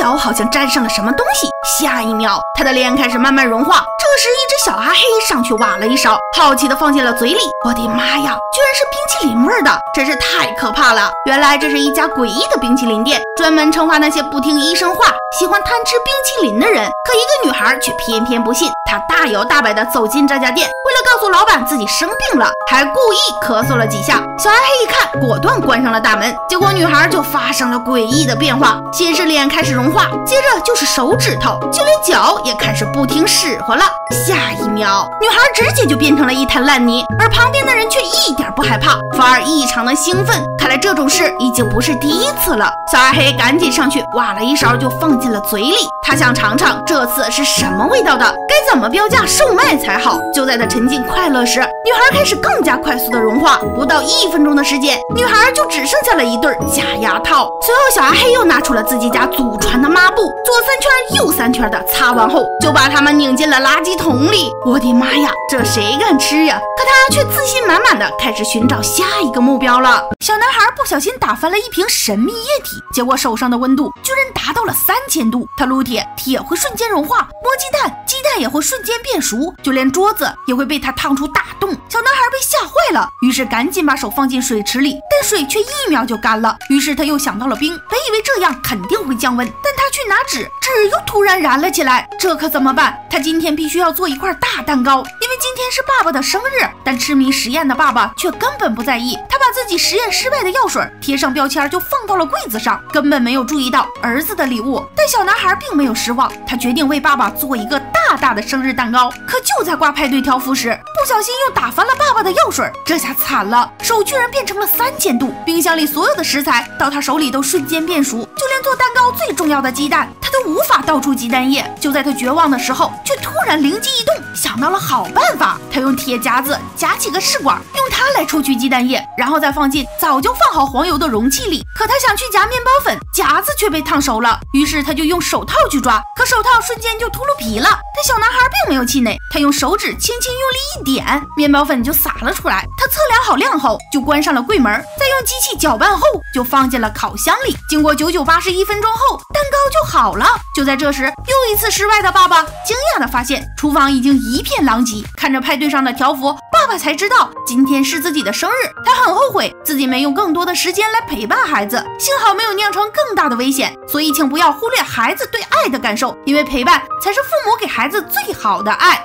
脚好像沾上了什么东西，下一秒他的脸开始慢慢融化。这时，一只小阿黑上去挖了一勺，好奇的放进了嘴里。我的妈呀，居然是冰淇淋味的，真是太可怕了！原来这是一家诡异的冰淇淋店，专门惩罚那些不听医生话、喜欢贪吃冰淇淋的人。可一个女孩却偏偏不信，她大摇大摆的走进这家店，为了告诉老板自己生病了，还故意咳嗽了几下。小阿黑一看，果断关上了大门。结果女孩就发生了诡异的变化，先是脸开始融话，接着就是手指头，就连脚也开始不听使唤了。下一秒，女孩直接就变成了一滩烂泥，而旁边的人却一点不害怕，反而异常的兴奋。来这种事已经不是第一次了。小二黑赶紧上去挖了一勺，就放进了嘴里。他想尝尝这次是什么味道的，该怎么标价售卖才好。就在他沉浸快乐时，女孩开始更加快速的融化。不到一分钟的时间，女孩就只剩下了一对假牙套。随后，小二黑又拿出了自己家祖传的抹布，左三圈右三圈的擦完后，就把它们拧进了垃圾桶里。我的妈呀，这谁敢吃呀？可他却自信满满的开始寻找下一个目标了。小男孩而不小心打翻了一瓶神秘液体，结果手上的温度居然达到了三千度。他撸铁，铁会瞬间融化；摸鸡蛋，鸡蛋也会瞬间变熟；就连桌子也会被他烫出大洞。小男孩被吓坏了，于是赶紧把手放进水池里，但水却一秒就干了。于是他又想到了冰，本以为这样肯定会降温，但他去拿纸，纸又突然燃了起来。这可怎么办？他今天必须要做一块大蛋糕，因为今天是爸爸的生日。但痴迷实验的爸爸却根本不在意，他把自己实验失败的药水贴上标签，就放到了柜子上，根本没有注意到儿子的礼物。但小男孩并没有失望，他决定为爸爸做一个大大的生日蛋糕。可就在挂派对条幅时，不小心又打翻了爸爸的药水，这下惨了，手居然变成了三千度，冰箱里所有的食材到他手里都瞬间变熟，就连做蛋糕最重要的鸡蛋，他都无法倒出鸡蛋液。就在他绝望的时候，却突然灵机一动，想到了好办法。他用铁夹子夹起个试管，用它来抽取鸡蛋液，然后再放进早就放好黄油的容器里。可他想去夹面包粉，夹子却被烫熟了，于是他就用手套去抓，可手套瞬间就秃噜皮了。但小男孩并没有气馁，他用手指轻轻用力一点，面包粉就洒了出来。他测量好量后，就关上了柜门，再用机器搅拌后，就放进了烤箱里。经过九九八十一分钟后，蛋糕就好了。就在这时，又一次失败的爸爸惊讶地发现，厨房已经一片狼藉。看着派对上的条幅，爸爸才知道今天是自己的生日。他很后悔自己没用更多的时间来陪伴孩子，幸好没有酿成更大的危险。所以，请不要忽略孩子对爱的感受，因为陪伴才是父母给孩子最好的爱。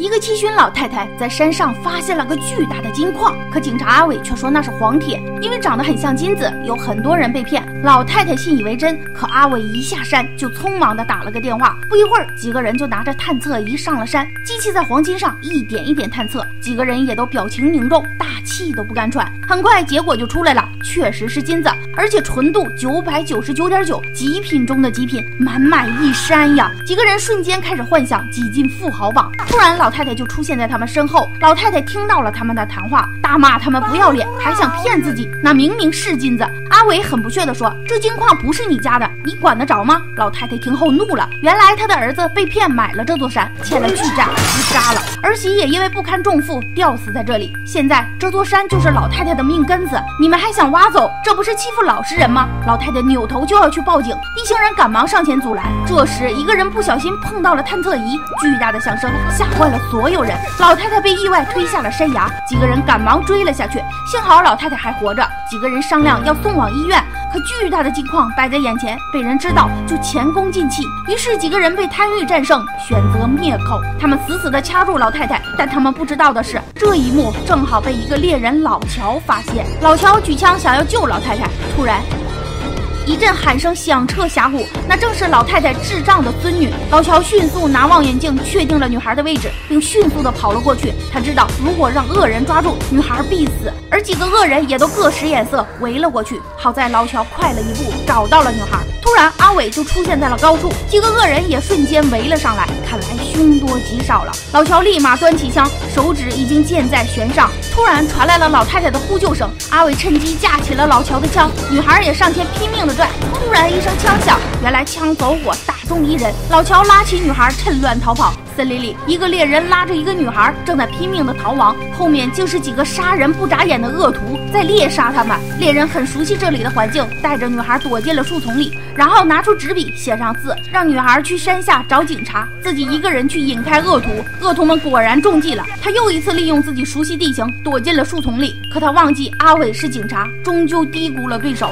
一个七旬老太太在山上发现了个巨大的金矿，可警察阿伟却说那是黄铁，因为长得很像金子，有很多人被骗。老太太信以为真，可阿伟一下山就匆忙的打了个电话，不一会儿几个人就拿着探测仪上了山，机器在黄金上一点一点探测，几个人也都表情凝重，大气都不敢喘。很快结果就出来了，确实是金子，而且纯度九百九十九点九，极品中的极品，满满一山呀！几个人瞬间开始幻想挤进富豪榜，突然老。太太就出现在他们身后，老太太听到了他们的谈话，大骂他们不要脸，还想骗自己，那明明是金子。阿伟很不屑地说：“这金矿不是你家的，你管得着吗？”老太太听后怒了，原来他的儿子被骗买了这座山，欠了巨债，自杀了，儿媳也因为不堪重负吊死在这里。现在这座山就是老太太的命根子，你们还想挖走？这不是欺负老实人吗？老太太扭头就要去报警，一行人赶忙上前阻拦。这时一个人不小心碰到了探测仪，巨大的响声吓坏了。所有人，老太太被意外推下了山崖，几个人赶忙追了下去，幸好老太太还活着。几个人商量要送往医院，可巨大的金矿摆在眼前，被人知道就前功尽弃。于是几个人被贪欲战胜，选择灭口。他们死死地掐住老太太，但他们不知道的是，这一幕正好被一个猎人老乔发现。老乔举枪想要救老太太，突然。一阵喊声响彻峡谷，那正是老太太智障的孙女。老乔迅速拿望远镜确定了女孩的位置，并迅速的跑了过去。他知道，如果让恶人抓住女孩，必死。而几个恶人也都各使眼色，围了过去。好在老乔快了一步，找到了女孩。突然，阿伟就出现在了高处，几个恶人也瞬间围了上来。凶多吉少了。老乔立马端起枪，手指已经箭在弦上。突然传来了老太太的呼救声，阿伟趁机架起了老乔的枪，女孩也上前拼命的拽。突然一声枪响，原来枪走火，打。中一人。老乔拉起女孩，趁乱逃跑。森林里，一个猎人拉着一个女孩，正在拼命的逃亡，后面竟是几个杀人不眨眼的恶徒在猎杀他们。猎人很熟悉这里的环境，带着女孩躲进了树丛里，然后拿出纸笔写上字，让女孩去山下找警察，自己一个人去引开恶徒。恶徒们果然中计了，他又一次利用自己熟悉地形，躲进了树丛里。可他忘记阿伟是警察，终究低估了对手。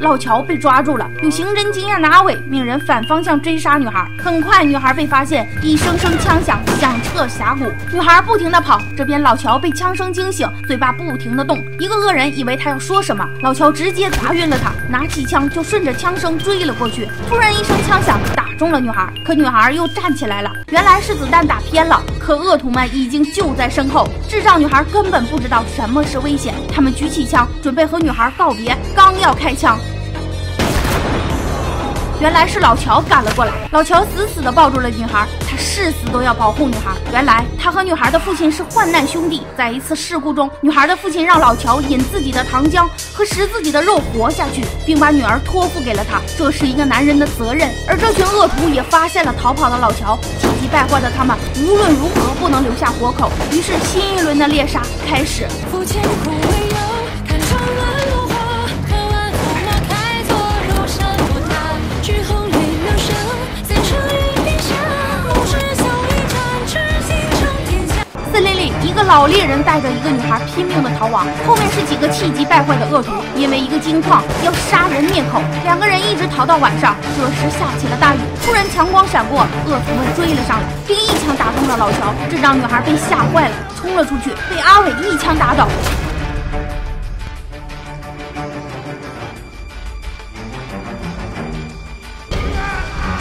老乔被抓住了，有刑侦经验的阿伟命人反方向追杀女孩。很快，女孩被发现，一声声枪响响彻峡谷。女孩不停地跑，这边老乔被枪声惊醒，嘴巴不停地动。一个恶人以为他要说什么，老乔直接砸晕了他，拿起枪就顺着枪声追了过去。突然一声枪响，打中了女孩，可女孩又站起来了。原来是子弹打偏了，可恶徒们已经就在身后。智障女孩根本不知道什么是危险，他们举起枪准备和女孩告别，刚要开枪。原来是老乔赶了过来，老乔死死地抱住了女孩，他誓死都要保护女孩。原来他和女孩的父亲是患难兄弟，在一次事故中，女孩的父亲让老乔饮自己的糖浆和食自己的肉活下去，并把女儿托付给了他，这是一个男人的责任。而这群恶徒也发现了逃跑的老乔，气急败坏的他们无论如何不能留下活口，于是新一轮的猎杀开始。老猎人带着一个女孩拼命的逃亡，后面是几个气急败坏的恶徒，因为一个金矿要杀人灭口，两个人一直逃到晚上。这时下起了大雨，突然强光闪过，恶徒们追了上来，并一枪打中了老乔。这让女孩被吓坏了，冲了出去，被阿伟一枪打倒。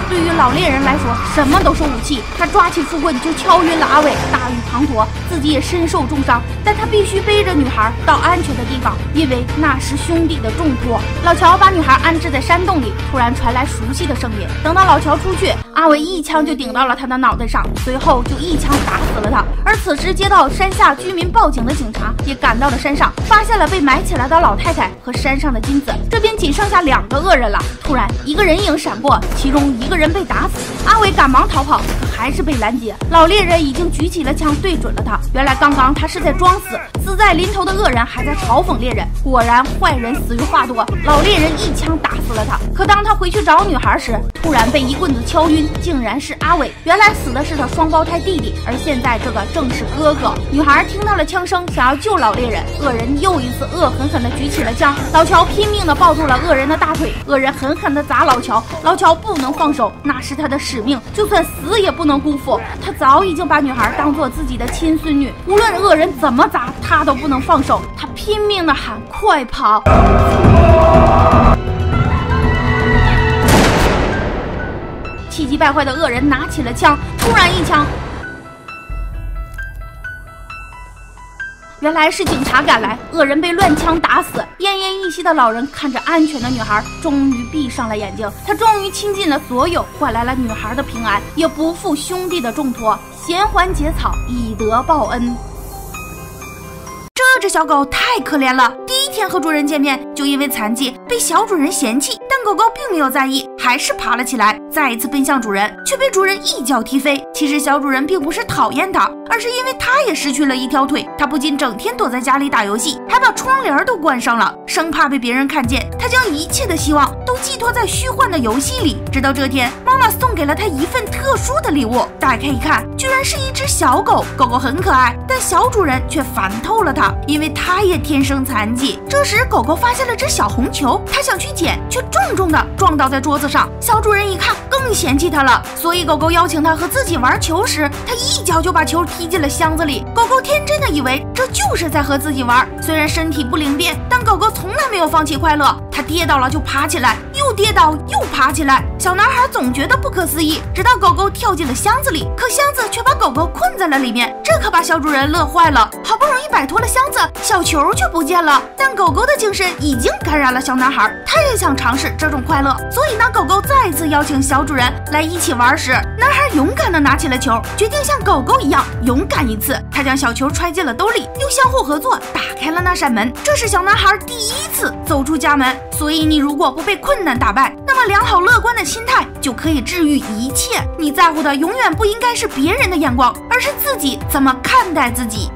对于老猎人来说，什么都是武器。他抓起树棍就敲晕了阿伟，大雨滂沱，自己也身受重伤。但他必须背着女孩到安全的地方，因为那是兄弟的重托。老乔把女孩安置在山洞里，突然传来熟悉的声音。等到老乔出去，阿伟一枪就顶到了他的脑袋上，随后就一枪打死了他。而此时，接到山下居民报警的警察也赶到了山上，发现了被埋起来的老太太和山上的金子。这边仅剩下两个恶人了。突然，一个人影闪过，其中一个。人被打死，阿阿伟赶忙逃跑，可还是被拦截。老猎人已经举起了枪，对准了他。原来刚刚他是在装死，死在临头的恶人还在嘲讽猎人。果然，坏人死于话多，老猎人一枪打死了他。可当他回去找女孩时，突然被一棍子敲晕，竟然是阿伟。原来死的是他双胞胎弟弟，而现在这个正是哥哥。女孩听到了枪声，想要救老猎人，恶人又一次恶狠狠地举起了枪。老乔拼命地抱住了恶人的大腿，恶人狠狠地砸老乔，老乔不能放手。那是他的使命，命就算死也不能辜负。他早已经把女孩当做自己的亲孙女，无论恶人怎么砸，他都不能放手。他拼命的喊：“快跑！”气急败坏的恶人拿起了枪，突然一枪。原来是警察赶来，恶人被乱枪打死。奄奄一息的老人看着安全的女孩，终于闭上了眼睛。他终于倾尽了所有，换来了女孩的平安，也不负兄弟的重托。衔环结草，以德报恩。这只小狗太可怜了，第一天和主人见面，就因为残疾被小主人嫌弃，但狗狗并没有在意，还是爬了起来，再一次奔向主人，却被主人一脚踢飞。其实小主人并不是讨厌它。而是因为他也失去了一条腿，他不仅整天躲在家里打游戏，还把窗帘都关上了，生怕被别人看见。他将一切的希望都寄托在虚幻的游戏里。直到这天，妈妈送给了他一份特殊的礼物，打开一看，居然是一只小狗。狗狗很可爱，但小主人却烦透了它，因为它也天生残疾。这时，狗狗发现了只小红球，它想去捡，却重重的撞倒在桌子上。小主人一看，更嫌弃它了，所以狗狗邀请它和自己玩球时，它一脚就把球踢。进了箱子里，狗狗天真的以为这就是在和自己玩。虽然身体不灵便，但狗狗从来没有放弃快乐。它跌倒了就爬起来，又跌倒又爬起来。小男孩总觉得不可思议，直到狗狗跳进了箱子里，可箱子却把狗狗困在了里面。这可把小主人乐坏了。好不容易摆脱了箱子，小球却不见了。但狗狗的精神已经感染了小男孩，他也想尝试这种快乐。所以当狗狗再次邀请小主人来一起玩时，男孩勇敢地拿起了球，决定像狗狗一样。勇敢一次，他将小球揣进了兜里，又相互合作打开了那扇门。这是小男孩第一次走出家门。所以，你如果不被困难打败，那么良好乐观的心态就可以治愈一切。你在乎的永远不应该是别人的眼光，而是自己怎么看待自己。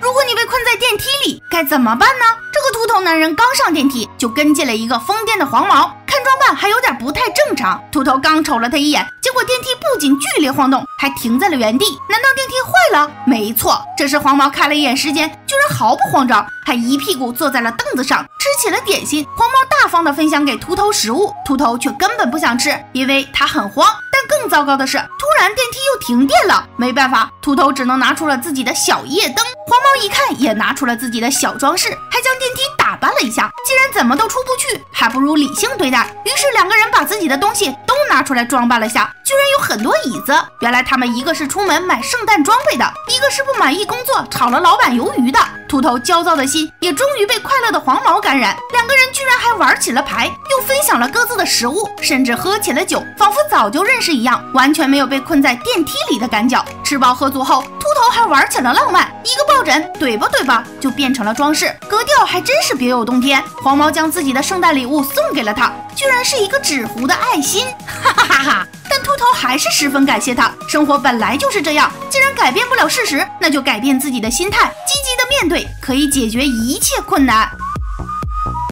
如果你被困在电梯里，该怎么办呢？这个秃头男人刚上电梯，就跟进了一个疯癫的黄毛。看装扮还有点不太正常。秃头刚瞅了他一眼，结果电梯不仅剧烈晃动，还停在了原地。难道电梯坏了？没错，这时黄毛看了一眼时间，居然毫不慌张，还一屁股坐在了凳子上，吃起了点心。黄毛大方的分享给秃头食物，秃头却根本不想吃，因为他很慌。但更糟糕的是，突然电梯又停电了。没办法，秃头只能拿出了自己的小夜灯。黄毛一看，也拿出了自己的小装饰，还将电梯打扮了一下。既然怎么都出不去，还不如理性对待。于是两个人把自己的东西都拿出来装扮了下，居然有很多椅子。原来他们一个是出门买圣诞装备的，一个是不满意工作炒了老板鱿鱼的。秃头焦躁的心也终于被快乐的黄毛感染，两个人居然还玩起了牌，又分享了各自的食物，甚至喝起了酒，仿佛早就认识一样，完全没有被困在电梯里的感觉。吃饱喝足后，秃头还玩起了浪漫，一个抱枕怼吧怼吧就变成了装饰，格调还真是别有洞天。黄毛将自己的圣诞礼物送给了他，居然是一个纸糊的爱心，哈哈哈哈！但秃头还是十分感谢他。生活本来就是这样，既然改变不了事实，那就改变自己的心态，积极的面对，可以解决一切困难。